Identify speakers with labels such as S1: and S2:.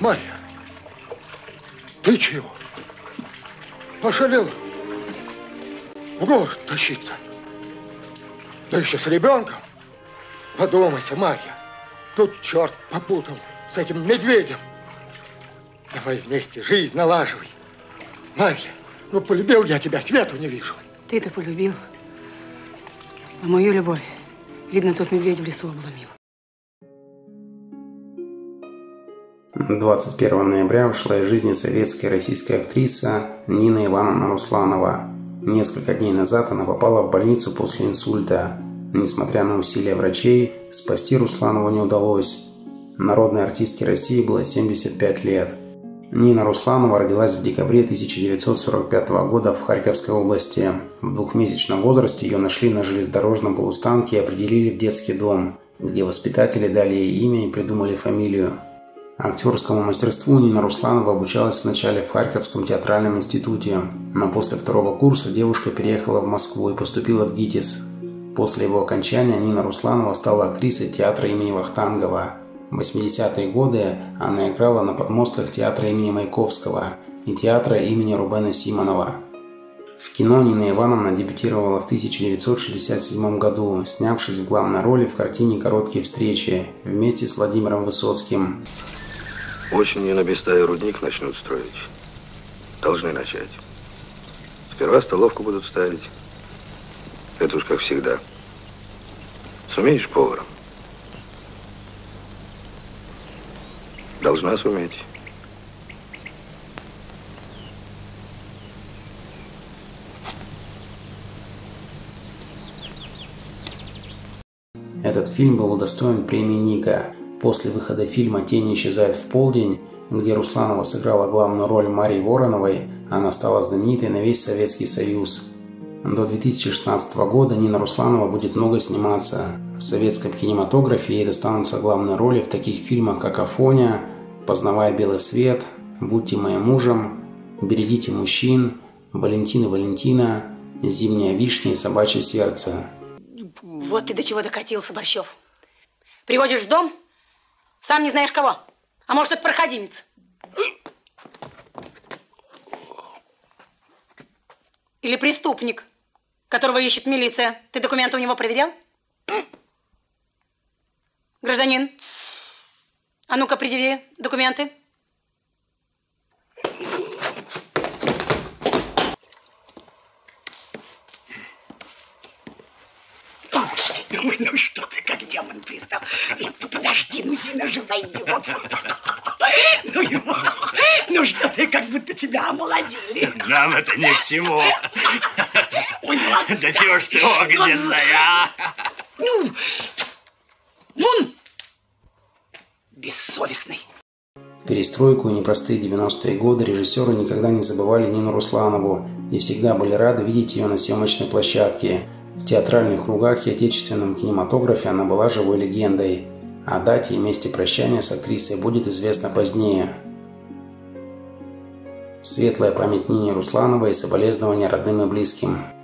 S1: Марья, ты чего? Пошалела? В город тащиться? Да еще с ребенком? Подумайся, Марья, тут черт попутал с этим медведем. Давай вместе жизнь налаживай. Марья, ну полюбил я тебя, свету не вижу.
S2: Ты-то полюбил. А мою любовь, видно, тот медведь в лесу обломил.
S3: 21 ноября ушла из жизни советская российская актриса Нина Ивановна Русланова. Несколько дней назад она попала в больницу после инсульта. Несмотря на усилия врачей, спасти Русланову не удалось. Народной артистке России было 75 лет. Нина Русланова родилась в декабре 1945 года в Харьковской области. В двухмесячном возрасте ее нашли на железнодорожном полустанке и определили в детский дом, где воспитатели дали ей имя и придумали фамилию. Актерскому мастерству Нина Русланова обучалась вначале в Харьковском театральном институте, но после второго курса девушка переехала в Москву и поступила в ГИТИС. После его окончания Нина Русланова стала актрисой театра имени Вахтангова. В 80-е годы она играла на подмостках театра имени Маяковского и театра имени Рубена Симонова. В кино Нина Ивановна дебютировала в 1967 году, снявшись в главной роли в картине «Короткие встречи» вместе с Владимиром Высоцким.
S4: Осенью на Бестае рудник начнут строить. Должны начать. Сперва столовку будут ставить. Это уж как всегда. Сумеешь поваром? Должна суметь.
S3: Этот фильм был удостоен премии Ника. После выхода фильма «Тени исчезают в полдень», где Русланова сыграла главную роль Марии Вороновой, она стала знаменитой на весь Советский Союз. До 2016 года Нина Русланова будет много сниматься. В советском кинематографе ей достанутся главные роли в таких фильмах, как «Афоня», «Познавая белый свет», «Будьте моим мужем», «Берегите мужчин», «Валентина Валентина», «Зимняя вишня» и «Собачье сердце».
S2: Вот ты до чего докатился, Борщев. Приводишь в дом, сам не знаешь кого. А может, это проходимец. Или преступник которого ищет милиция. Ты документы у него проверял? Гражданин, а ну-ка, предъяви документы.
S5: Ну что ты, как демон пристав? Ну подожди, ну сильно же пойдет. Ну, ну что ты, как будто тебя омолодили.
S6: Нам это ни к чему. Да чего ж ты огненная?
S5: Ну, вон, бессовестный.
S3: Перестройку и непростые 90-е годы режиссеры никогда не забывали Нину Русланову и всегда были рады видеть ее на съемочной площадке. В театральных кругах и отечественном кинематографе она была живой легендой. О дате и месте прощания с актрисой будет известно позднее. Светлая память Нине Руслановой и соболезнования родным и близким.